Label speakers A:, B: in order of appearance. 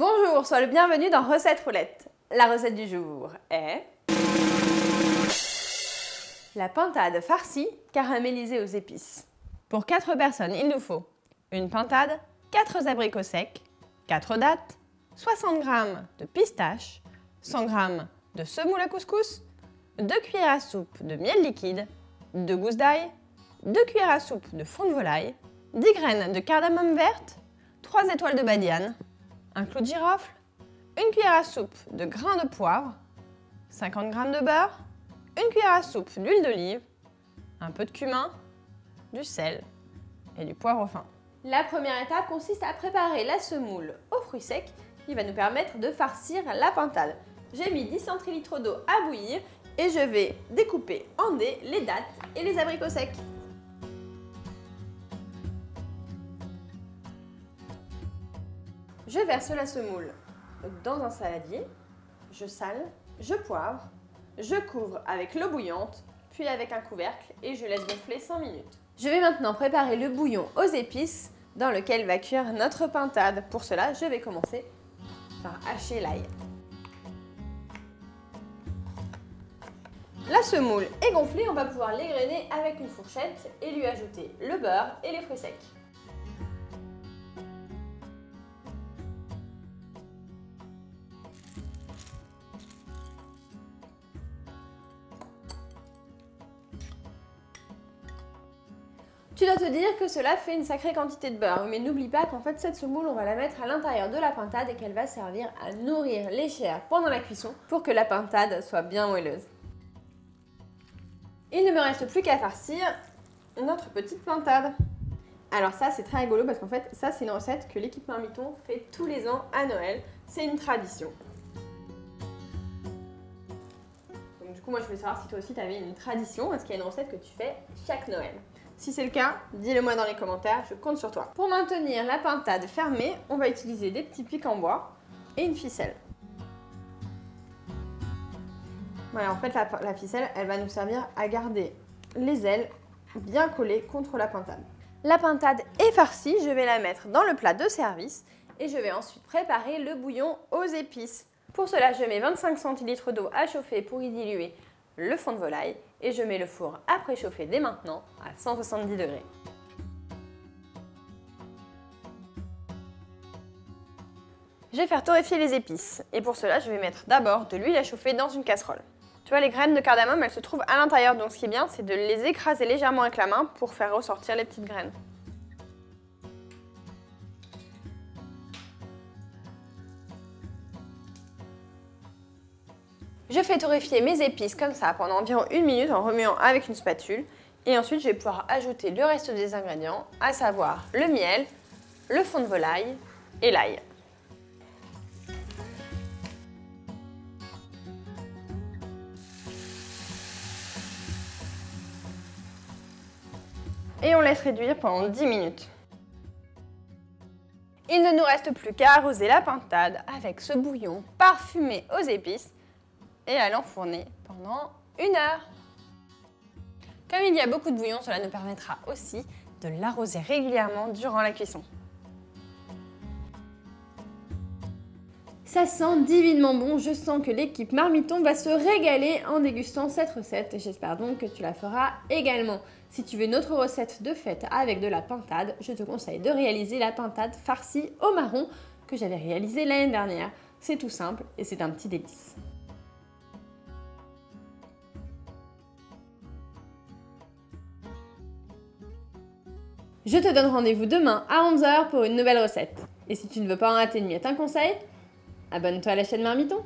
A: Bonjour, sois le bienvenu dans Recette Roulette. La recette du jour est la pintade farcie caramélisée aux épices. Pour 4 personnes, il nous faut une pintade, 4 abricots secs, 4 dattes, 60 g de pistaches, 100 g de semoule à couscous, 2 cuillères à soupe de miel liquide, 2 gousses d'ail, 2 cuillères à soupe de fond de volaille, 10 graines de cardamome verte, 3 étoiles de badiane, un clou de girofle, une cuillère à soupe de grains de poivre, 50 g de beurre, une cuillère à soupe d'huile d'olive, un peu de cumin, du sel et du poivre fin. La première étape consiste à préparer la semoule aux fruits secs qui va nous permettre de farcir la pintade. J'ai mis 10 centilitres d'eau à bouillir et je vais découper en dés les dattes et les abricots secs. Je verse la semoule dans un saladier, je sale, je poivre, je couvre avec l'eau bouillante, puis avec un couvercle et je laisse gonfler 5 minutes. Je vais maintenant préparer le bouillon aux épices dans lequel va cuire notre pintade. Pour cela, je vais commencer par hacher l'ail. La semoule est gonflée, on va pouvoir l'égrainer avec une fourchette et lui ajouter le beurre et les fruits secs. Tu dois te dire que cela fait une sacrée quantité de beurre, mais n'oublie pas qu'en fait cette semoule, on va la mettre à l'intérieur de la pintade et qu'elle va servir à nourrir les chairs pendant la cuisson pour que la pintade soit bien moelleuse. Il ne me reste plus qu'à farcir notre petite pintade. Alors ça c'est très rigolo parce qu'en fait ça c'est une recette que l'équipe Marmiton fait tous les ans à Noël. C'est une tradition. Donc du coup moi je voulais savoir si toi aussi tu avais une tradition, est-ce qu'il y a une recette que tu fais chaque Noël si c'est le cas, dis-le moi dans les commentaires, je compte sur toi. Pour maintenir la pintade fermée, on va utiliser des petits pics en bois et une ficelle. Voilà, en fait, la, ficelle, elle va nous servir à garder les ailes bien collées contre la pintade. La pintade est farcie, je vais la mettre dans le plat de service et je vais ensuite préparer le bouillon aux épices. Pour cela, je mets 25 centilitres d'eau à chauffer pour y diluer le fond de volaille et je mets le four à préchauffer dès maintenant à 170 degrés. Je vais faire torréfier les épices et pour cela je vais mettre d'abord de l'huile à chauffer dans une casserole. Tu vois les graines de cardamome elles se trouvent à l'intérieur donc ce qui est bien c'est de les écraser légèrement avec la main pour faire ressortir les petites graines. Je fais torréfier mes épices comme ça pendant environ une minute en remuant avec une spatule. Et ensuite, je vais pouvoir ajouter le reste des ingrédients, à savoir le miel, le fond de volaille et l'ail. Et on laisse réduire pendant 10 minutes. Il ne nous reste plus qu'à arroser la pintade avec ce bouillon parfumé aux épices et à l'enfourner pendant une heure. Comme il y a beaucoup de bouillon, cela nous permettra aussi de l'arroser régulièrement durant la cuisson. Ça sent divinement bon, je sens que l'équipe Marmiton va se régaler en dégustant cette recette. J'espère donc que tu la feras également. Si tu veux une autre recette de fête avec de la pintade, je te conseille de réaliser la pintade farcie au marron que j'avais réalisée l'année dernière. C'est tout simple et c'est un petit délice. Je te donne rendez-vous demain à 11h pour une nouvelle recette. Et si tu ne veux pas en rater une miette un conseil, abonne-toi à la chaîne Marmiton.